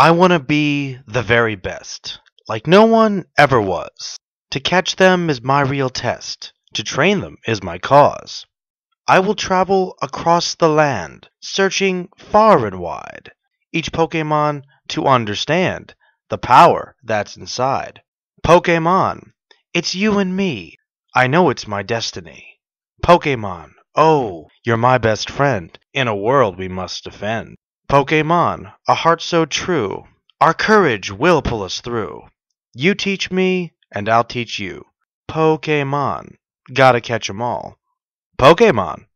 I want to be the very best, like no one ever was. To catch them is my real test, to train them is my cause. I will travel across the land, searching far and wide, each Pokemon to understand the power that's inside. Pokemon, it's you and me. I know it's my destiny. Pokemon, oh, you're my best friend in a world we must defend. Pokemon, a heart so true, our courage will pull us through. You teach me, and I'll teach you. Pokemon, gotta catch 'em all. Pokemon,